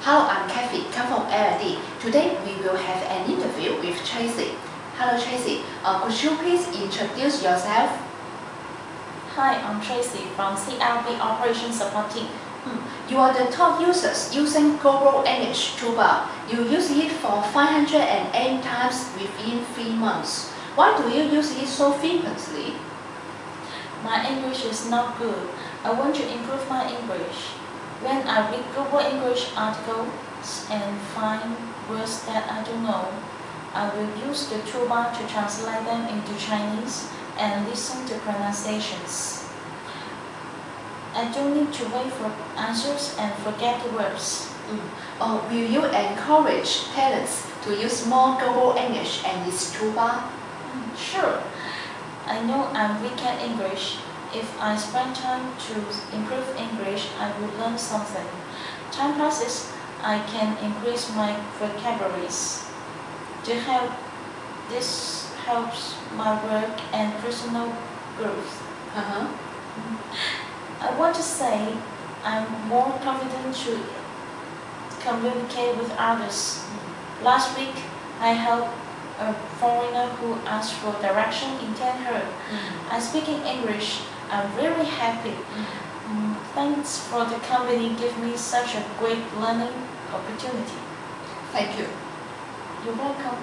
Hello, I'm Kathy, come from LLD. Today we will have an interview with Tracy. Hello Tracy, uh, could you please introduce yourself? Hi, I'm Tracy from CRB Operation Support Team. Hmm, You are the top users using Global English toolbar. You use it for 508 times within 3 months. Why do you use it so frequently? My English is not good. I want to improve my English. When I read Global English articles and find words that I don't know, I will use the toolbar to translate them into Chinese and listen to pronunciations. I don't need to wait for answers and forget the words. Hmm, uh, will you encourage talents to use more Global English and this toolbar? Sure, I know I'm weak at English. If I spend time to improve English, I will learn something. Time passes, I can increase my vocabularies. To help, this helps my work and personal growth. Uh-huh. I want to say I'm more confident to communicate with others. Last week, I helped a foreigner who asked for direction in Tianhe. Hmm, I speak in English. I'm very happy. Mm, Thanks for the company give me such a great learning opportunity. Thank you. You're welcome.